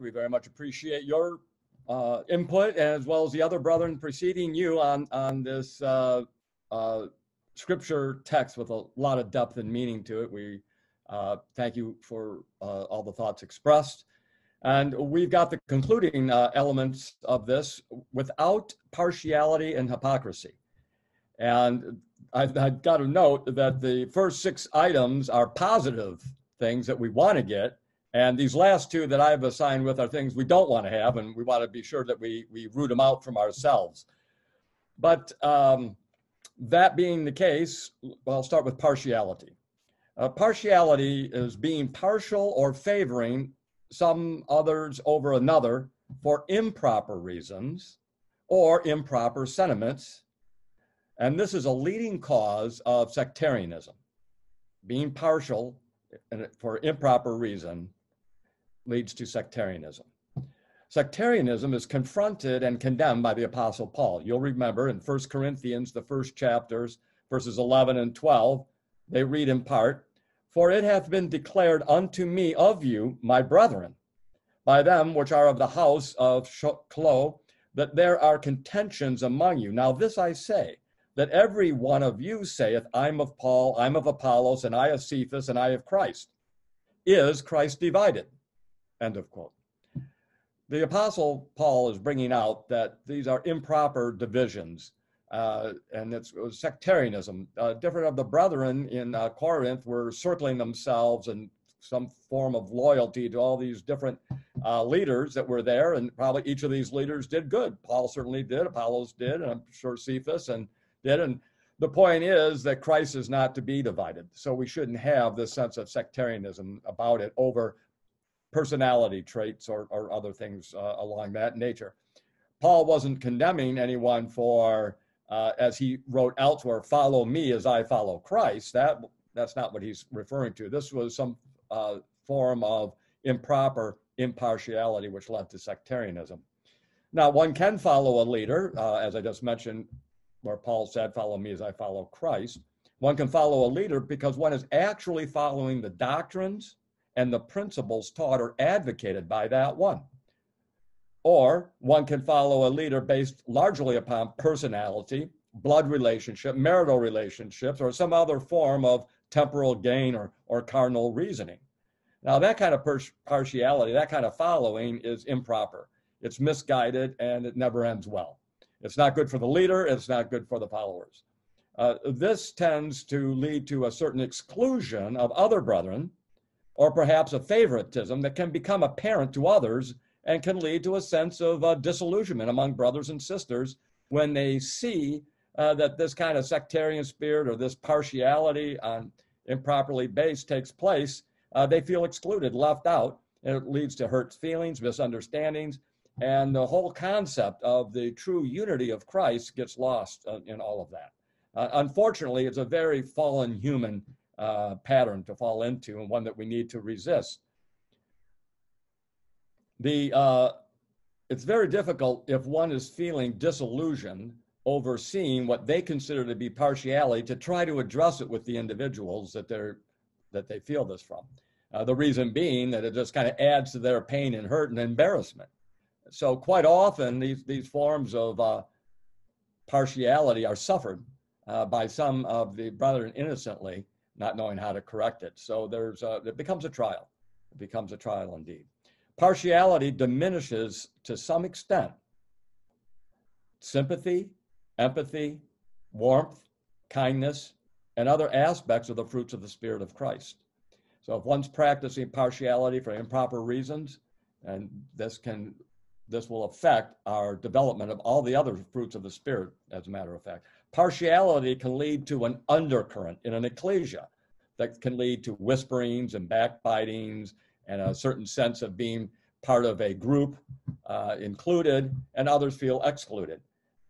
We very much appreciate your uh, input as well as the other brethren preceding you on, on this uh, uh, scripture text with a lot of depth and meaning to it. We uh, thank you for uh, all the thoughts expressed. And we've got the concluding uh, elements of this without partiality and hypocrisy. And I've, I've got to note that the first six items are positive things that we want to get. And these last two that I've assigned with are things we don't want to have, and we want to be sure that we, we root them out from ourselves. But um, that being the case, I'll start with partiality. Uh, partiality is being partial or favoring some others over another for improper reasons or improper sentiments. And this is a leading cause of sectarianism. Being partial for improper reason leads to sectarianism. Sectarianism is confronted and condemned by the Apostle Paul. You'll remember in 1 Corinthians, the first chapters, verses 11 and 12, they read in part, For it hath been declared unto me of you, my brethren, by them which are of the house of Chloe, that there are contentions among you. Now this I say, that every one of you saith, I'm of Paul, I'm of Apollos, and I of Cephas, and I of Christ. Is Christ divided? End of quote. The Apostle Paul is bringing out that these are improper divisions, uh, and it's it sectarianism. Uh, different of the brethren in uh, Corinth were circling themselves and some form of loyalty to all these different uh, leaders that were there, and probably each of these leaders did good. Paul certainly did, Apollos did, and I'm sure Cephas and did. And the point is that Christ is not to be divided. So we shouldn't have this sense of sectarianism about it over personality traits or, or other things uh, along that nature. Paul wasn't condemning anyone for, uh, as he wrote elsewhere, follow me as I follow Christ. That that's not what he's referring to. This was some uh, form of improper impartiality, which led to sectarianism. Now, one can follow a leader, uh, as I just mentioned, where Paul said, Follow me as I follow Christ. One can follow a leader because one is actually following the doctrines and the principles taught or advocated by that one. Or one can follow a leader based largely upon personality, blood relationship, marital relationships, or some other form of temporal gain or, or carnal reasoning. Now, that kind of partiality, that kind of following is improper. It's misguided and it never ends well. It's not good for the leader, it's not good for the followers. Uh, this tends to lead to a certain exclusion of other brethren, or perhaps a favoritism that can become apparent to others and can lead to a sense of uh, disillusionment among brothers and sisters when they see uh, that this kind of sectarian spirit or this partiality on improperly based takes place. Uh, they feel excluded, left out, and it leads to hurt feelings, misunderstandings, and the whole concept of the true unity of Christ gets lost uh, in all of that. Uh, unfortunately, it's a very fallen human uh, pattern to fall into and one that we need to resist. The, uh, it's very difficult if one is feeling disillusioned over seeing what they consider to be partiality to try to address it with the individuals that they're that they feel this from. Uh, the reason being that it just kind of adds to their pain and hurt and embarrassment. So quite often these these forms of uh, partiality are suffered uh, by some of the brethren innocently, not knowing how to correct it. So there's a, it becomes a trial. It becomes a trial indeed. Partiality diminishes to some extent sympathy, empathy, warmth, kindness, and other aspects of the fruits of the Spirit of Christ. So if one's practicing partiality for improper reasons, and this can this will affect our development of all the other fruits of the Spirit, as a matter of fact. Partiality can lead to an undercurrent in an ecclesia that can lead to whisperings and backbitings and a certain sense of being part of a group uh, included, and others feel excluded.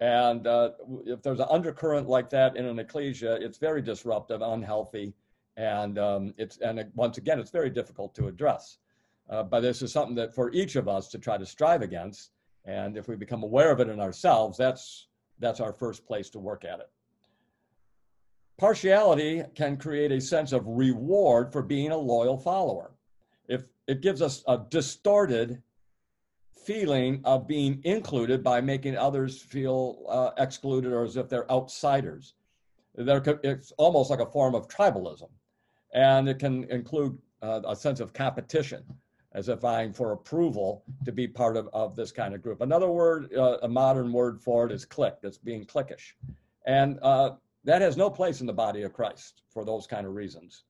And uh, if there's an undercurrent like that in an ecclesia, it's very disruptive, unhealthy, and um, it's and once again, it's very difficult to address. Uh, but this is something that for each of us to try to strive against. And if we become aware of it in ourselves, that's, that's our first place to work at it. Partiality can create a sense of reward for being a loyal follower. If it gives us a distorted feeling of being included by making others feel uh, excluded or as if they're outsiders. There, it's almost like a form of tribalism, and it can include uh, a sense of competition, as if vying for approval to be part of, of this kind of group. Another word, uh, a modern word for it, is clique. It's being cliquish, and uh, that has no place in the body of Christ for those kind of reasons.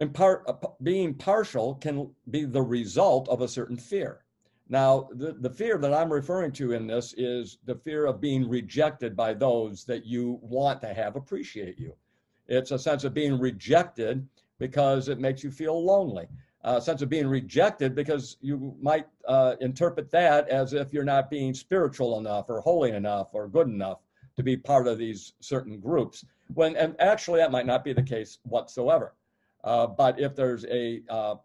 In part, uh, being partial can be the result of a certain fear. Now, the, the fear that I'm referring to in this is the fear of being rejected by those that you want to have appreciate you. It's a sense of being rejected because it makes you feel lonely. A sense of being rejected because you might uh, interpret that as if you're not being spiritual enough or holy enough or good enough to be part of these certain groups. When and actually that might not be the case whatsoever. Uh, but if there's a uh,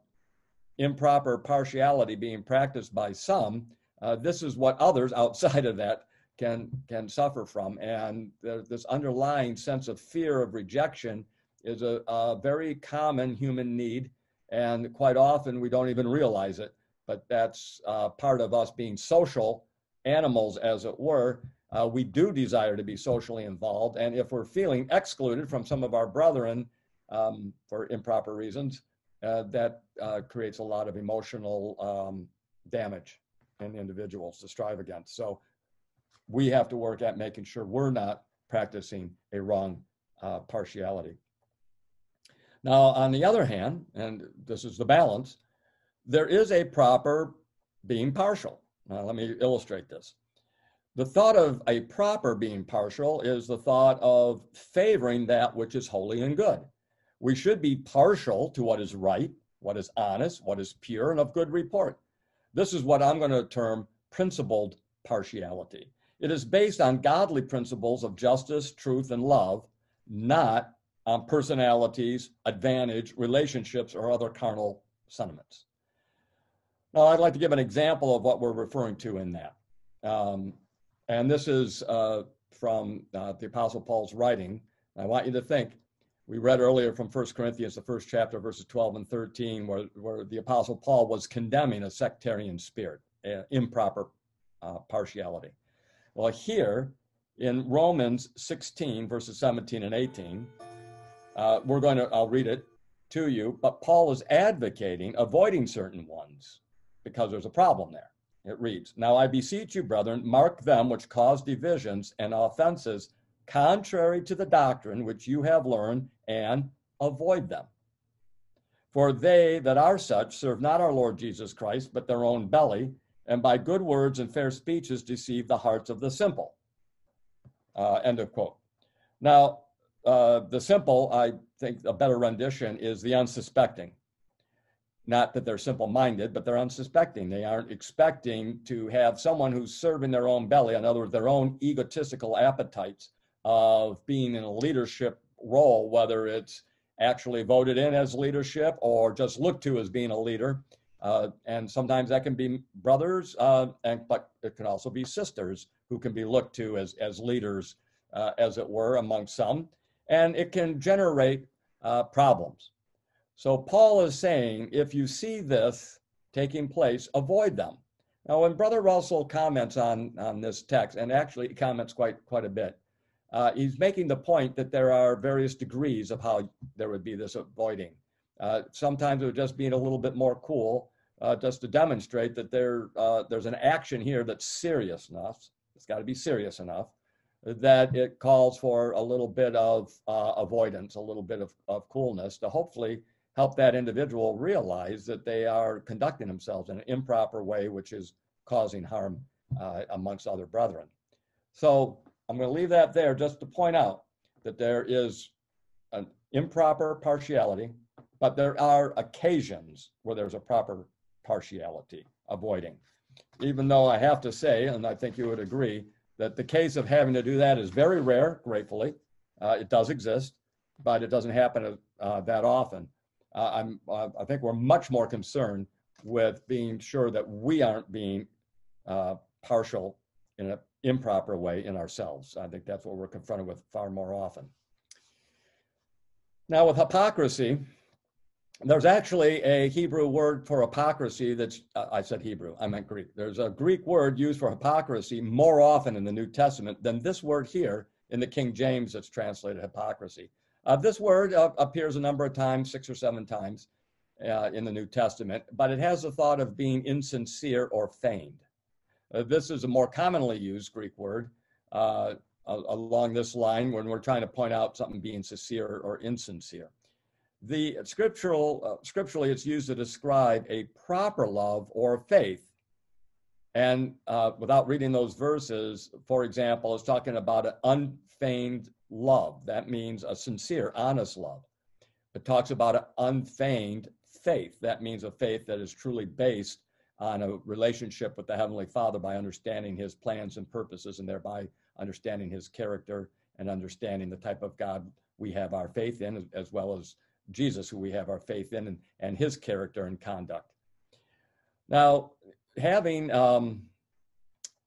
improper partiality being practiced by some, uh, this is what others outside of that can can suffer from. And this underlying sense of fear of rejection is a, a, very common human need, and quite often we don't even realize it. But that's uh, part of us being social animals, as it were. Uh, we do desire to be socially involved, and if we're feeling excluded from some of our brethren um, for improper reasons, uh, that uh, creates a lot of emotional um, damage in individuals to strive against. So we have to work at making sure we're not practicing a wrong uh, partiality. Now, on the other hand, and this is the balance, there is a proper being partial. Now, let me illustrate this. The thought of a proper being partial is the thought of favoring that which is holy and good. We should be partial to what is right, what is honest, what is pure, and of good report. This is what I'm going to term principled partiality. It is based on godly principles of justice, truth, and love, not on personalities, advantage, relationships, or other carnal sentiments. Now, I'd like to give an example of what we're referring to in that. Um, and this is uh, from uh, the Apostle Paul's writing. I want you to think we read earlier from 1 Corinthians, the first chapter, verses 12 and 13, where, where the Apostle Paul was condemning a sectarian spirit, uh, improper partiality. Well, here in Romans 16, verses 17 and 18, uh, we're going to, I'll read it to you, but Paul is advocating avoiding certain ones because there's a problem there. It reads, Now I beseech you, brethren, mark them which cause divisions and offenses contrary to the doctrine which you have learned, and avoid them. For they that are such serve not our Lord Jesus Christ, but their own belly, and by good words and fair speeches deceive the hearts of the simple. Uh, end of quote. Now, uh, the simple, I think a better rendition is the unsuspecting. Not that they're simple minded, but they're unsuspecting. They aren't expecting to have someone who's serving their own belly, in other words, their own egotistical appetites, of being in a leadership role, whether it's actually voted in as leadership or just looked to as being a leader. Uh, and sometimes that can be brothers, uh, and but it can also be sisters who can be looked to as as leaders, uh, as it were, among some, and it can generate uh, problems. So Paul is saying, if you see this taking place, avoid them. Now, when Brother Russell comments on on this text, and actually comments quite quite a bit, uh, he's making the point that there are various degrees of how there would be this avoiding. Uh, sometimes it would just be a little bit more cool, uh, just to demonstrate that there uh, there's an action here that's serious enough. It's got to be serious enough that it calls for a little bit of uh, avoidance, a little bit of, of coolness to hopefully help that individual realize that they are conducting themselves in an improper way, which is causing harm uh, amongst other brethren. So I'm going to leave that there just to point out that there is an improper partiality, but there are occasions where there's a proper partiality avoiding. Even though I have to say, and I think you would agree, that the case of having to do that is very rare, gratefully. Uh, it does exist, but it doesn't happen uh, that often. Uh, I'm, uh, I think we're much more concerned with being sure that we aren't being uh, partial in an improper way in ourselves. I think that's what we're confronted with far more often. Now, with hypocrisy, there's actually a Hebrew word for hypocrisy that's, uh, I said Hebrew, I meant Greek. There's a Greek word used for hypocrisy more often in the New Testament than this word here in the King James that's translated hypocrisy. Uh, this word uh, appears a number of times, six or seven times uh, in the New Testament, but it has the thought of being insincere or feigned. Uh, this is a more commonly used Greek word uh, along this line when we're trying to point out something being sincere or insincere. The scriptural, uh, scripturally, it's used to describe a proper love or faith. And uh, without reading those verses, for example, it's talking about an unfeigned love. That means a sincere, honest love. It talks about an unfeigned faith. That means a faith that is truly based on a relationship with the Heavenly Father by understanding His plans and purposes and thereby understanding His character and understanding the type of God we have our faith in, as well as Jesus, who we have our faith in, and, and his character and conduct. Now, having um,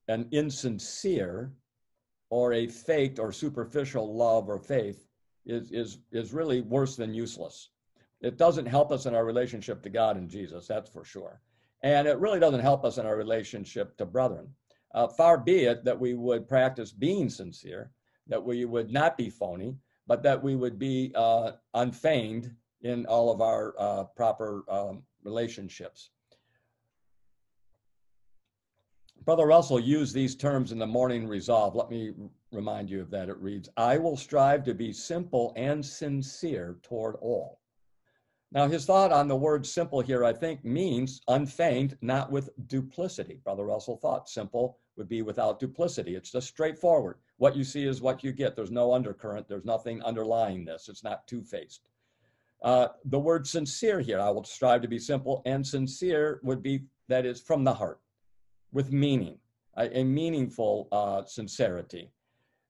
an insincere or a faked or superficial love or faith is, is, is really worse than useless. It doesn't help us in our relationship to God and Jesus, that's for sure. And it really doesn't help us in our relationship to brethren. Uh, far be it that we would practice being sincere, that we would not be phony, but that we would be uh, unfeigned in all of our uh, proper um, relationships. Brother Russell used these terms in the morning resolve. Let me remind you of that. It reads, I will strive to be simple and sincere toward all. Now, his thought on the word simple here, I think, means unfeigned, not with duplicity. Brother Russell thought simple would be without duplicity. It's just straightforward. What you see is what you get. There's no undercurrent, there's nothing underlying this. It's not two faced. Uh, the word sincere here, I will strive to be simple, and sincere would be that is from the heart, with meaning, a, a meaningful uh, sincerity.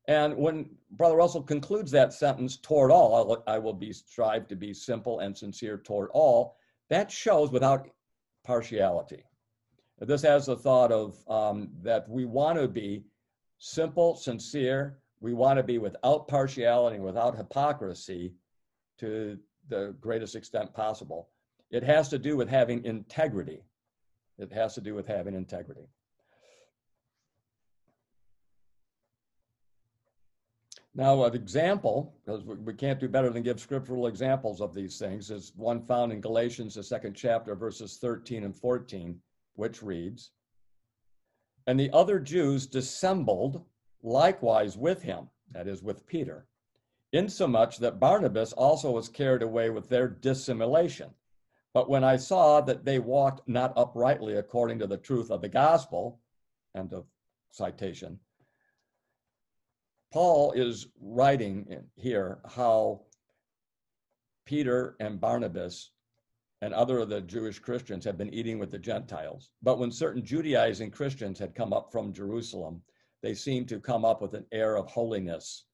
And when Brother Russell concludes that sentence, toward all, I will be strive to be simple and sincere toward all, that shows without partiality. This has the thought of um, that we want to be simple, sincere. We want to be without partiality, without hypocrisy, to the greatest extent possible. It has to do with having integrity. It has to do with having integrity. Now, an example, because we can't do better than give scriptural examples of these things, is one found in Galatians, the second chapter, verses 13 and 14, which reads And the other Jews dissembled likewise with him, that is, with Peter, insomuch that Barnabas also was carried away with their dissimulation. But when I saw that they walked not uprightly according to the truth of the gospel, end of citation, Paul is writing here how Peter and Barnabas and other of the Jewish Christians had been eating with the Gentiles. But when certain Judaizing Christians had come up from Jerusalem, they seemed to come up with an air of holiness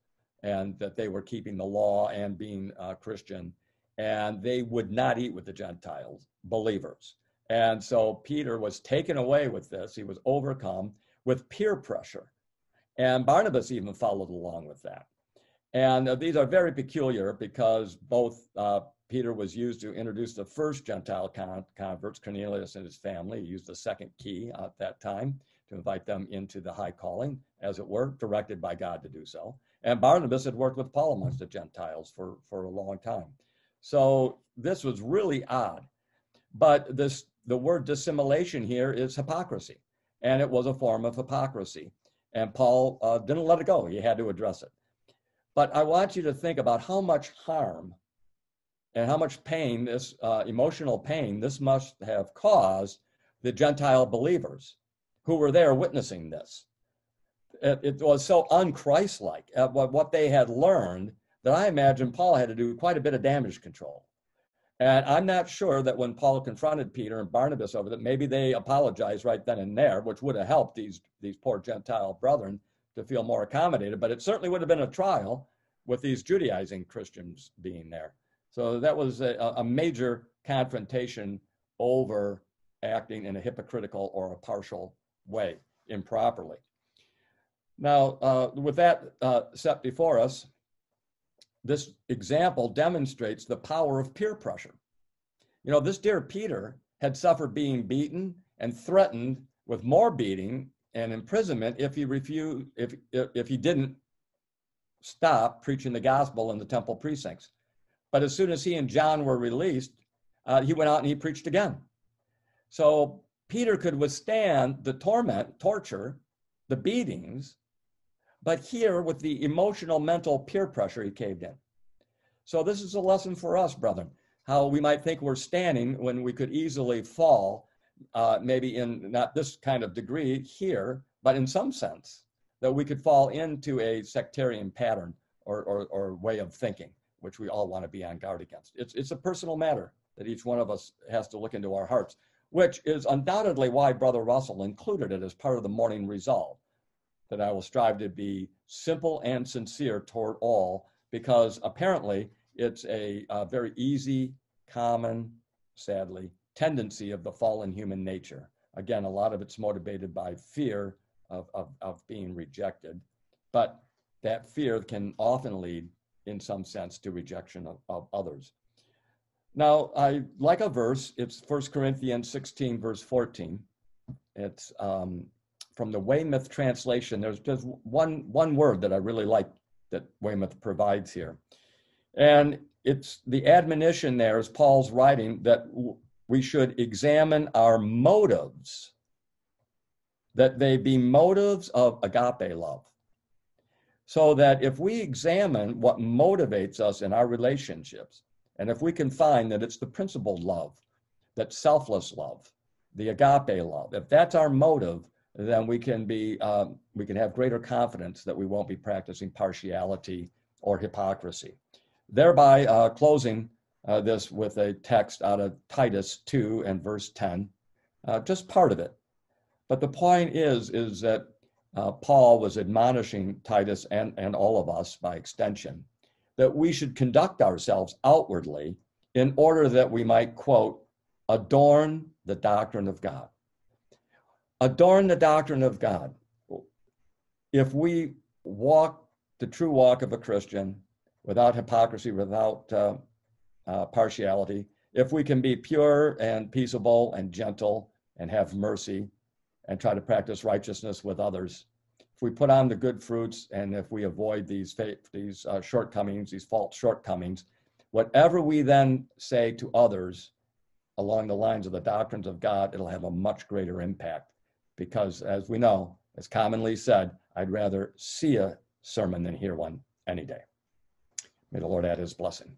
and that they were keeping the law and being uh, Christian, and they would not eat with the Gentiles, believers. And so Peter was taken away with this. He was overcome with peer pressure. And Barnabas even followed along with that. And uh, these are very peculiar because both uh, Peter was used to introduce the first Gentile con- converts, Cornelius and his family. He used the second key at that time to invite them into the high calling, as it were, directed by God to do so. And Barnabas had worked with Paul amongst the Gentiles for, for a long time. So this was really odd. But this the word dissimulation here is hypocrisy. And it was a form of hypocrisy. And Paul uh, didn't let it go. He had to address it. But I want you to think about how much harm and how much pain, this uh, emotional pain, this must have caused the Gentile believers who were there witnessing this it, it was so unchristlike at what, what they had learned that I imagine Paul had to do quite a bit of damage control. And I'm not sure that when Paul confronted Peter and Barnabas over that, maybe they apologized right then and there, which would have helped these, these poor Gentile brethren to feel more accommodated. But it certainly would have been a trial with these Judaizing Christians being there. So that was a, a major confrontation over acting in a hypocritical or a partial way improperly. Now, uh, with that uh, set before us, this example demonstrates the power of peer pressure. You know, this dear Peter had suffered being beaten and threatened with more beating and imprisonment if he refused, if, if he didn't stop preaching the gospel in the temple precincts. But as soon as he and John were released, uh, he went out and he preached again. So Peter could withstand the torment, torture, the beatings, but here with the emotional, mental peer pressure, he caved in. So this is a lesson for us, brethren, how we might think we're standing when we could easily fall, uh, maybe in not this kind of degree here, but in some sense, that we could fall into a sectarian pattern or, or, or way of thinking, which we all want to be on guard against. It's, it's a personal matter that each one of us has to look into our hearts, which is undoubtedly why Brother Russell included it as part of the morning resolve that I will strive to be simple and sincere toward all, because apparently it's a, a very easy, common, sadly, tendency of the fallen human nature. Again, a lot of it's motivated by fear of, of, of being rejected, but that fear can often lead, in some sense, to rejection of, of others. Now, I like a verse. It's 1 Corinthians 16, verse 14. It's um, from the Weymouth translation. There's just one one word that I really like that Weymouth provides here, and it's the admonition. There is Paul's writing that we should examine our motives, that they be motives of agape love. So that if we examine what motivates us in our relationships, and if we can find that it's the principled love, that selfless love, the agape love, if that's our motive, then we can be um, we can have greater confidence that we won't be practicing partiality or hypocrisy. Thereby uh, closing uh, this with a text out of Titus 2 and verse 10, uh, just part of it. But the point is is that uh, Paul was admonishing Titus and, and all of us by extension that we should conduct ourselves outwardly in order that we might, quote, adorn the doctrine of God. Adorn the doctrine of God. If we walk the true walk of a Christian without hypocrisy, without uh, uh, partiality, if we can be pure and peaceable and gentle and have mercy and try to practice righteousness with others, if we put on the good fruits and if we avoid these these uh, shortcomings, these false shortcomings, whatever we then say to others along the lines of the doctrines of God, it'll have a much greater impact. Because as we know, as commonly said, I'd rather see a sermon than hear one any day. May the Lord add his blessing.